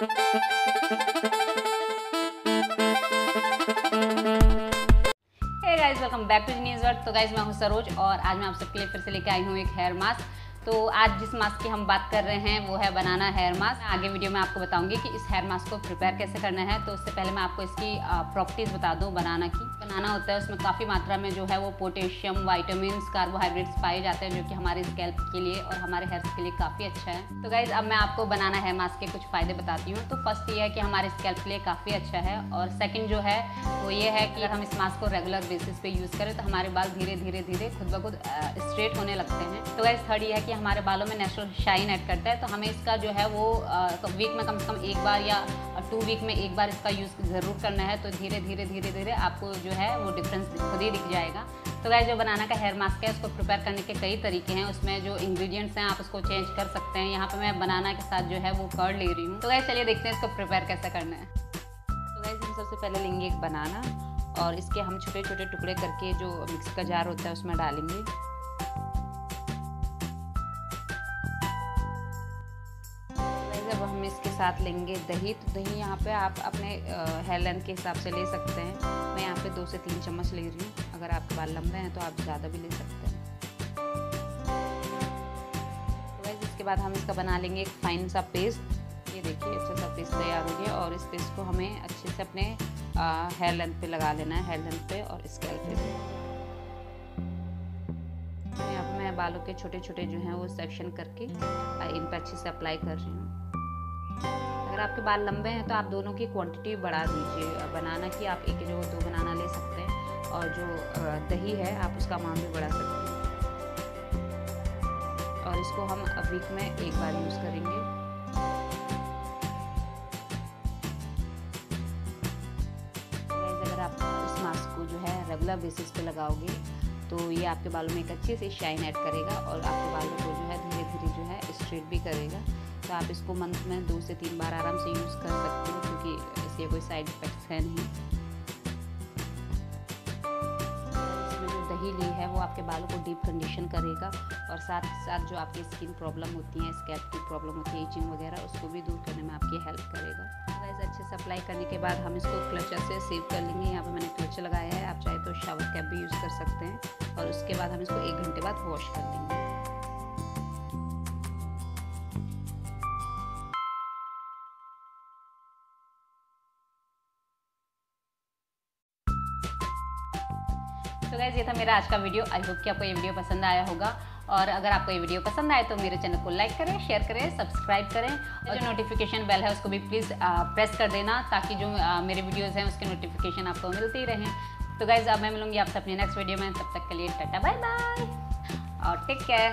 Welcome back to news word तो guys मैं हूँ सरोज और आज मैं आप सबके लिए फिर से लेके आई हूँ एक हेयर मास्क तो आज जिस मास्क की हम बात कर रहे हैं, वो है बनाना हेयर मास्क आगे वीडियो में आपको बताऊँगी कि इस हेयर मास्क को प्रिपेयर कैसे करना है. तो उससे पहले मैं आपको इसकी प्रॉपर्टीज़ बता दूँ बनाना की. बनाना होता है, उसमें काफ़ी मात्रा में जो है वो पोटेशियम वाइटामिन कार्बोहाइड्रेट्स पाए जाते हैं, जो कि हमारे स्कैल्प के लिए और हमारे हेयर के लिए काफ़ी अच्छा है। तो गाइज़ अब मैं आपको बनाना है मास्क के कुछ फ़ायदे बताती हूँ। तो फ़र्स्ट ये है कि हमारे स्कैल्प के लिए काफ़ी अच्छा है और सेकेंड जो है, वो ये है कि हम इस मास्क को रेगुलर बेसिस पे यूज़ करें तो हमारे बाल धीरे धीरे धीरे खुद ब खुद स्ट्रेट होने लगते हैं। तो गाइज़ थर्ड ये है कि हमारे बालों में नेचुरल शाइन ऐड करता है तो हमें इसका जो है वो वीक में कम से कम एक बार या टू वीक में एक बार इसका यूज़ ज़रूर करना है। तो धीरे धीरे धीरे धीरे आपको जो है वो डिफरेंस खुद ही दिख जाएगा। तो वह जो बनाना का हेयर मास्क है, उसको प्रिपेयर करने के कई तरीके हैं। उसमें जो इंग्रेडिएंट्स हैं, आप उसको चेंज कर सकते हैं। यहाँ पे मैं बनाना के साथ जो है, वो कर ले रही हूँ। तो वह चलिए देखते हैं इसको प्रिपेयर कैसे करना है। तो वह हम सबसे पहले लेंगे एक बनाना और इसके हम छोटे छोटे टुकड़े करके जो मिक्स का जार होता है, उसमें डालेंगे। हम इसके साथ लेंगे दही। तो दही यहाँ पे आप अपने हेयर लेंथ के हिसाब से ले सकते हैं। मैं यहाँ पे दो से तीन चम्मच ले रही हूँ। अगर आपके बाल लंबे हैं तो आप ज़्यादा भी ले सकते हैं। तो इसके बाद हम इसका बना लेंगे एक फाइन सा पेस्ट ये देखिए अच्छा सा पेस्ट तैयार हो गया। और इस पेस्ट को हमें अच्छे से अपने हेयर लेंथ पे लगा लेना है हेयर लेंथ पे और स्कैल्प पे यहाँ बालों के छोटे छोटे जो हैं वो सेक्शन करके इन पर अच्छे से अप्लाई कर रही हूँ। अगर आपके बाल लंबे हैं तो आप दोनों की क्वांटिटी बढ़ा दीजिए। बनाना की आप एक जो दो बनाना ले सकते हैं और जो दही है, आप उसका अमाउंट भी बढ़ा सकते हैं। और इसको हम वीक में एक बार यूज़ करेंगे। अगर आप इस मास्क को जो है रेगुलर बेसिस पे लगाओगे तो ये आपके बालों में एक अच्छी सी शाइन ऐड करेगा और आपके बालों को जो है धीरे धीरे जो है स्ट्रेट भी करेगा। तो आप इसको मंथ में दो से तीन बार आराम से यूज़ कर सकते हो, क्योंकि इसके कोई साइड इफ़ेक्ट्स है नहीं। इसमें जो दही ली है, वो आपके बालों को डीप कंडीशन करेगा और साथ साथ जो आपकी स्किन प्रॉब्लम होती है स्कैल्प की प्रॉब्लम होती है इचिंग वगैरह, उसको भी दूर करने में आपकी हेल्प करेगा। अच्छे से अप्लाई करने के बाद हम इसको क्लचर से सेव कर लेंगे। यहाँ पे मैंने क्लचर लगाया है, आप चाहे तो शावर कैप भी यूज़ कर सकते हैं और उसके बाद हम इसको एक घंटे बाद वॉश कर लेंगे तो गैस ये था मेरा आज का वीडियो. आई होप कि आपको ये वीडियो पसंद आया होगा. और अगर आपको ये वीडियो पसंद आए तो मेरे चैनल को लाइक करें शेयर करें सब्सक्राइब करें. और जो नोटिफिकेशन बेल है, उसको भी प्लीज़ प्रेस कर देना ताकि जो मेरे वीडियोज़ हैं, उसके नोटिफिकेशन आपको मिलती रहें. तो गाइज़ अब मैं मिलूँगी आपसे अपने नेक्स्ट वीडियो में. तब तक के लिए टाटा बाय बाय और टेक केयर